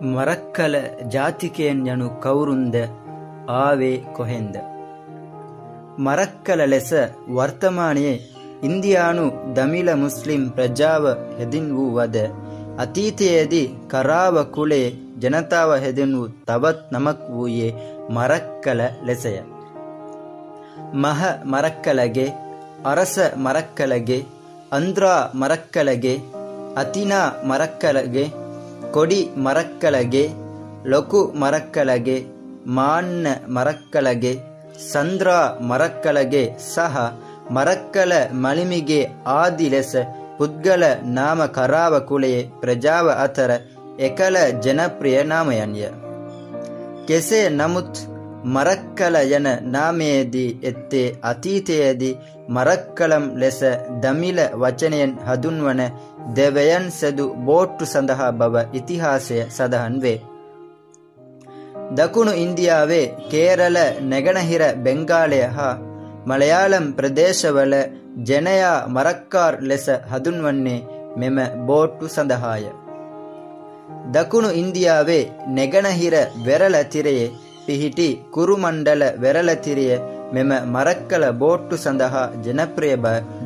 ಮರಕ್ಕಲ ಜಾತಿಕೆಯನ್ ಜನು ಕೌರುಂದ ಆವೆ ಕೊಹೆಂದ. ಮರಕ್ಕಲ ಲೆಸ ವರ್ತಮಾನೆಯೇ ಇಂದಿಯಾನು ದಮಿಲ Muslim ಪ್ರಜಾವ ಹೆದಿನ್ವು ವದ ಅತೀತೆಯದಿ ಕರಾವ ಕುಳೆ ಜನತಾವ ಹೆದಿನ್ವು ತವತ್ ನಮಕ್ ವೂಯೆ ಮರಕ್ಕಲ ಲೆಸೆಯ. ಮಹ ಮರಕ್ಕಲಗೆ ಅರಸ ಮರಕ್ಕಲಗೆ ಅಂದ್ರ ಮರಕ್ಕಲಗೆ ಅತಿನಾ ಮರಕ್ಕಲಗೆ ಕೊಡಿ ಮರಕ್ಕಲಗೆ ಲೊಕು ಮರಕ್ಕಲಗೆ ಮಾನ್ನ ಮರಕ್ಕಲಗೆ ಸಂದ್ರಾ ಮರಕ್ಕಲಗೆ ಸಹ ಮರಕ್ಕಲ ಮಳಿಮಿಗೆ ಆದಿ ಲೆಸ ಪುದ್ಗಲ ನಾಮ ಕರಾವ ಕುಳೆಯೆ ಪ್ರಜಾವ ಅತರ ಎಕಲ ಜನಪ್ರಿಯ ನಾಮಯನ್ಯ ಕೆಸೆ ನಮುತ್ මරක්කල යන නාමයේදී එත්තේ අතීතයේදී මරක්කලම් ලෙස දමිල වචනයෙන් හඳුන්වන දෙවයන් සැදු බෝට්ටු සඳහා බව ඉතිහාසය සඳහන් වේ. දකුණු ඉන්දියාවේ කේරල නැගනහිර බෙංගාලය හා මලයාලම් ප්‍රදේශවල ජනයා මරක්කාර් ලෙස හඳුන්වන්නේ මෙම බෝට්ටු සඳහාය. දකුණු ඉන්දියාවේ නැගනහිර වෙරළ තිරයේ පිහිටි කුරුමණ්ඩල වෙරළ තිරිය මෙම මරක්කල බෝට්ටු සඳහා ජනප්‍රිය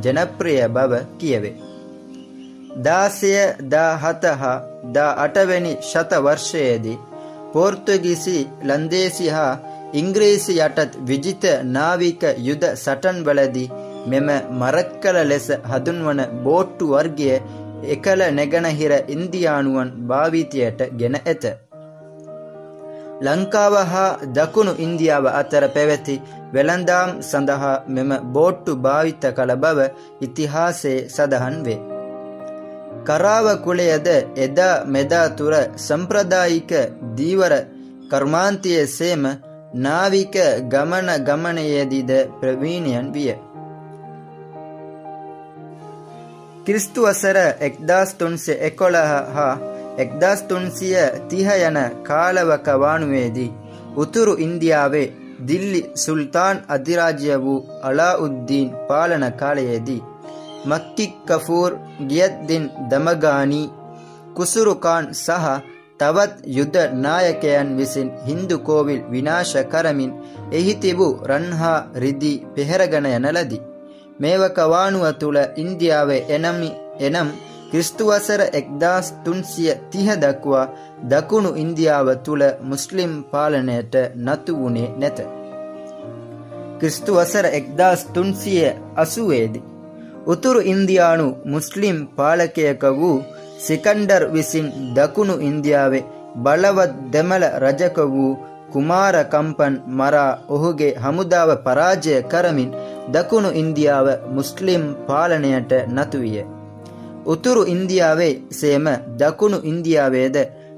ජනප්‍රිය බව කියවේ. දාසය දා හත හා දා අටවැනි ශත වර්ෂයේදී පෝර්තුගිසි ලන්දේසි හා ඉංග්‍රීසි යටත් විජිත නාවික යුද සටන්වලදී මෙම මරක්කල ලෙස හඳුන්වන බෝට්ටු වර්ගය එකල නැගනහිර ඉන්දියානුවන් භාවිතයට ගෙන ඇත. ලංකාව හා දකුණු ඉන්දියාව අතර පැවැති වෙළඳාම් සඳහා මෙම බෝට්ටු භාවිත කළ බව ඉතිහාසයේ සඳහන් වේ. කරාව කුලයද එදා මෙදා තුර සම්ප්‍රදායික දීවර කර්මාන්තයේ සේම නාවික ගමන ගමනයේදීද ප්‍රවීණයන් විය. ක්‍රිස්තු වසර එක්දාස් තුන්සේ එකොළහ හා එක්දස් තුන්සිය තිහ යන කාලවක වානුවේදී උතුරු ඉන්දියාවේ දිල්ලි සුල්තාන් අධිරාජ්‍ය වූ අලා උද්දීන් පාලන කාලයේදී මක්කික් කෆූර් ගියත්දින් දමගානී කුසුරුකාන් සහ තවත් යුද නායකයන් විසින් හින්දු කෝවිල් විනාශ කරමින් එහි තිබූ රන්හා රිදී පෙහෙරගෙන යන ලදී. මේවක වානුව තුළ ඉන්දියාවේ එනමි එනම් ක්‍රිස්තුවසර එක්දාස් තුන්සිය තිහ දක්වා දකුණු ඉන්දියාව තුළ මුස්ලිම් පාලනයට නතු වුණේ නැත. ක්‍රිස්තුවසර එක්දාස් තුන්සිය අසුවේදි. උතුරු ඉන්දයානු මුස්ලිම් පාලකයක වූ සිකන්ඩර් විසින් දකුණු ඉන්දියාවේ බලවත් දෙමළ රජක වූ කුමාර කම්පන් මරා ඔහුගේ හමුදාව පරාජය කරමින් දකුණු ඉන්දියාව මුස්ලිම් පාලනයට නතුවිය. උතුරු ඉන්දියාවේ සේම දකුණු ඉන්දියාවේද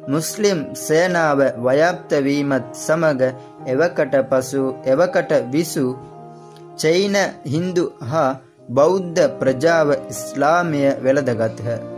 මුස්ලිම් සේනාව ව්‍යාප්තවීමත් සමග එවකට පසු එවකට විසු චෛන හින්දු හා බෞද්ධ ප්‍රජාව ඉස්ලාමය වෙළඳගත්හ.